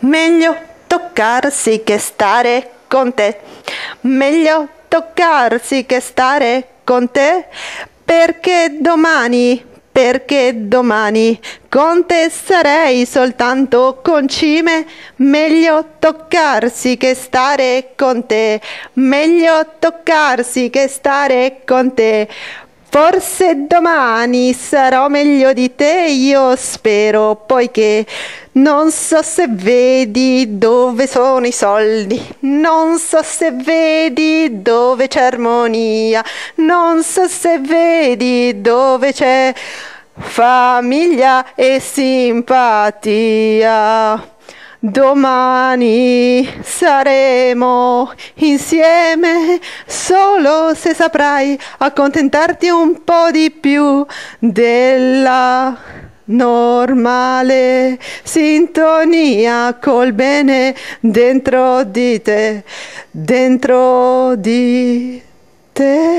Meglio toccarsi che stare con te. Meglio toccarsi che stare con te. Perché domani, perché domani con te sarei soltanto concime. Meglio toccarsi che stare con te. Meglio toccarsi che stare con te. Forse domani sarò meglio di te, io spero, poiché non so se vedi dove sono i soldi, non so se vedi dove c'è armonia, non so se vedi dove c'è famiglia e simpatia. Domani saremo insieme solo se saprai accontentarti un po' di più della normale sintonia col bene dentro di te, dentro di te.